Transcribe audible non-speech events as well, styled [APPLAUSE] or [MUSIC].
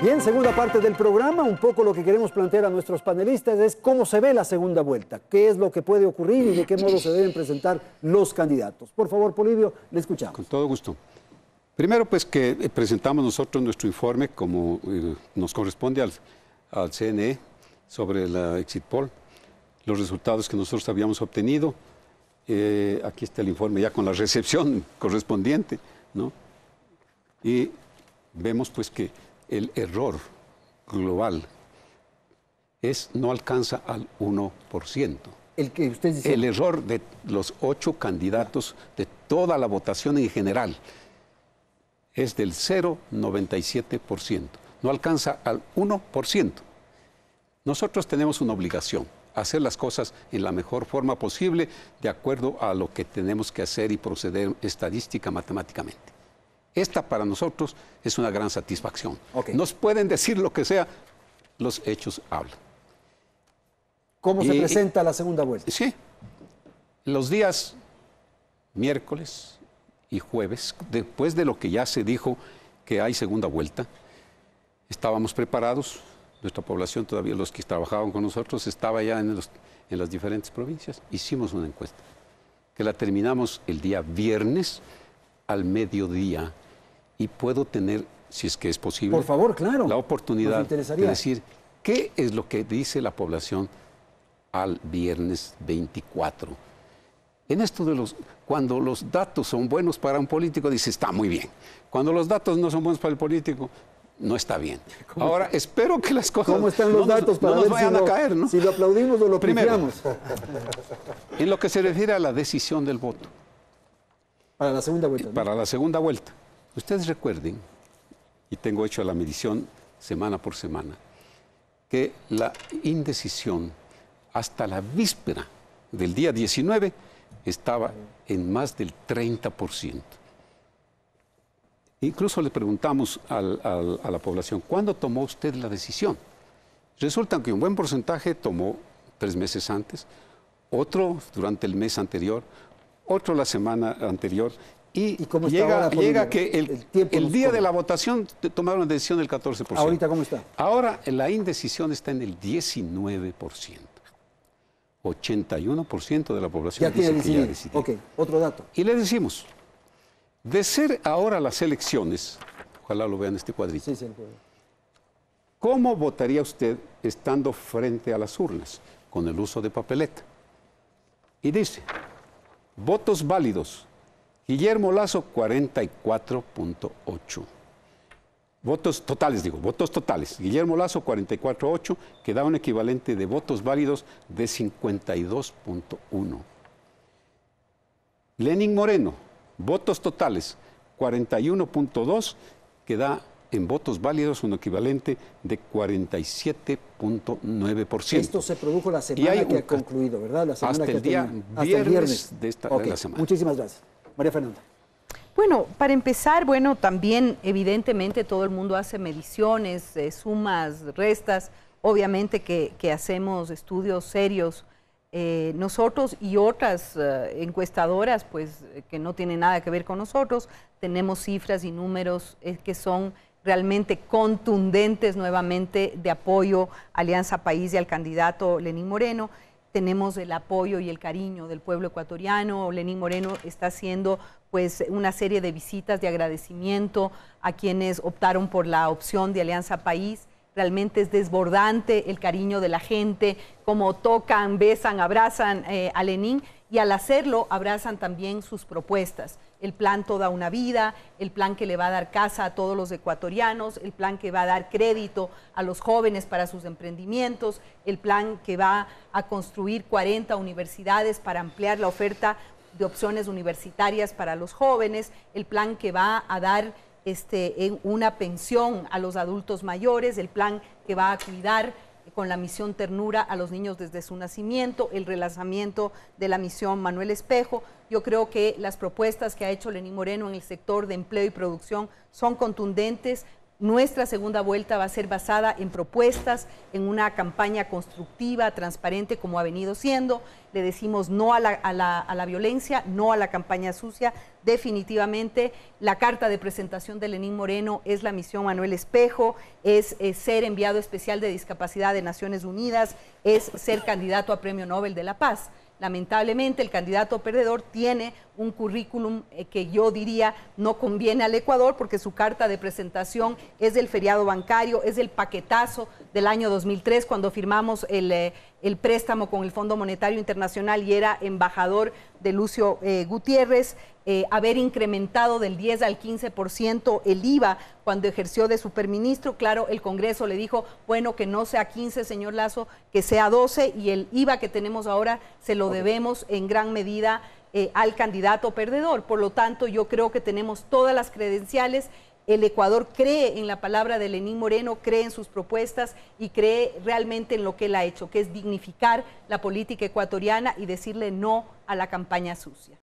Bien, segunda parte del programa, un poco lo que queremos plantear a nuestros panelistas es cómo se ve la segunda vuelta, qué es lo que puede ocurrir y de qué modo se deben presentar los candidatos. Por favor, Polivio, le escuchamos. Con todo gusto. Primero, pues que presentamos nosotros nuestro informe como eh, nos corresponde al, al CNE sobre la exit poll, los resultados que nosotros habíamos obtenido. Eh, aquí está el informe ya con la recepción [LAUGHS] correspondiente, ¿no? Y vemos pues que el error global es, no alcanza al 1%. El que usted dice. El error de los ocho candidatos de toda la votación en general es del 0,97%. No alcanza al 1%. Nosotros tenemos una obligación, hacer las cosas en la mejor forma posible, de acuerdo a lo que tenemos que hacer y proceder estadística, matemáticamente. Esta para nosotros es una gran satisfacción. Nos pueden decir lo que sea, los hechos hablan. ¿Cómo se presenta la segunda vuelta? Sí, los días miércoles y jueves, después de lo que ya se dijo que hay segunda vuelta, estábamos preparados, nuestra población todavía, los que trabajaban con nosotros, estaba ya en, los- en las diferentes provincias, hicimos una encuesta, que la terminamos el día viernes al mediodía y puedo tener, si es que es posible, Por favor, claro. la Nos oportunidad de decir qué es lo que dice la población al viernes 24. En esto de los, cuando los datos son buenos para un político, dice, está muy bien. Cuando los datos no son buenos para el político, no está bien. [LAUGHS] Ahora, espero que las cosas ¿Cómo están los no nos- datos para no nos vayan si, a caer, ¿no? si lo aplaudimos o lo Primero. [LAUGHS] En lo que se refiere a la decisión del voto, Para la segunda vuelta. para la segunda vuelta, ustedes recuerden, y tengo hecho la medición semana por semana, que la indecisión hasta la víspera del día 19 estaba en más del 30%. Incluso le preguntamos a la población, ¿cuándo tomó usted la decisión? Resulta que un buen porcentaje tomó tres meses antes, otro durante el mes anterior, otro la semana anterior, y, ¿Y cómo está llega, llega que el, El tiempo el nos día corre. de la votación tomaron la decisión del 14%. Ahorita, ¿cómo está? Ahora la indecisión está en el 19%. 81% de la población Ya tiene dice que ya decidió. Ok, otro dato. Y le decimos, de ser ahora las elecciones, ojalá lo vean este cuadrito, Sí, sí. ¿cómo votaría usted estando frente a las urnas con el uso de papeleta? Y dice, votos válidos, Guillermo Lazo 44.8. Votos totales, digo, votos totales. Guillermo Lazo 44.8, que da un equivalente de votos válidos de 52.1. Lenin Moreno, votos totales 41.2, que da en votos válidos un equivalente de 47.9%. Esto se produjo la Y semana hay que un- ha concluido, ¿verdad? La semana hasta que el día terminado. viernes de esta- de la semana. Muchísimas gracias. María Fernanda. Bueno, para empezar, bueno, también evidentemente todo el mundo hace mediciones, eh, sumas, restas, obviamente que, que hacemos estudios serios. Eh, nosotros y otras eh, encuestadoras, pues que no tienen nada que ver con nosotros, tenemos cifras y números eh, que son realmente contundentes nuevamente de apoyo a Alianza País y al candidato Lenín Moreno tenemos el apoyo y el cariño del pueblo ecuatoriano. Lenín Moreno está haciendo pues una serie de visitas de agradecimiento a quienes optaron por la opción de Alianza País. Realmente es desbordante el cariño de la gente, como tocan, besan, abrazan eh, a Lenín y al hacerlo abrazan también sus propuestas. El plan Toda una Vida, el plan que le va a dar casa a todos los ecuatorianos, el plan que va a dar crédito a los jóvenes para sus emprendimientos, el plan que va a construir 40 universidades para ampliar la oferta de opciones universitarias para los jóvenes, el plan que va a dar este, una pensión a los adultos mayores, el plan que va a cuidar con la misión Ternura a los niños desde su nacimiento, el relanzamiento de la misión Manuel Espejo. Yo creo que las propuestas que ha hecho Lenín Moreno en el sector de empleo y producción son contundentes, Nuestra segunda vuelta va a ser basada en propuestas, en una campaña constructiva, transparente, como ha venido siendo. Le decimos no a la, violencia, no a la campaña sucia. Definitivamente, la carta de presentación de Lenín Moreno es la misión Manuel Espejo, es, ser enviado especial de discapacidad de Naciones Unidas, es ser candidato a Premio Nobel de la Paz. Lamentablemente el candidato perdedor tiene un currículum eh, que yo diría no conviene al Ecuador porque su carta de presentación es del feriado bancario, es del paquetazo del año 2003 cuando firmamos el, eh, el préstamo con el Fondo Monetario Internacional y era embajador de Lucio eh, Gutiérrez, eh, haber incrementado del 10 al 15% el IVA cuando ejerció de superministro. Claro, el Congreso le dijo, bueno, que no sea 15, señor Lazo, que sea 12 y el IVA que tenemos ahora se lo debemos en gran medida eh, al candidato perdedor. Por lo tanto, yo creo que tenemos todas las credenciales el Ecuador cree en la palabra de Lenín Moreno, cree en sus propuestas y cree realmente en lo que él ha hecho, que es dignificar la política ecuatoriana y decirle no a la campaña sucia.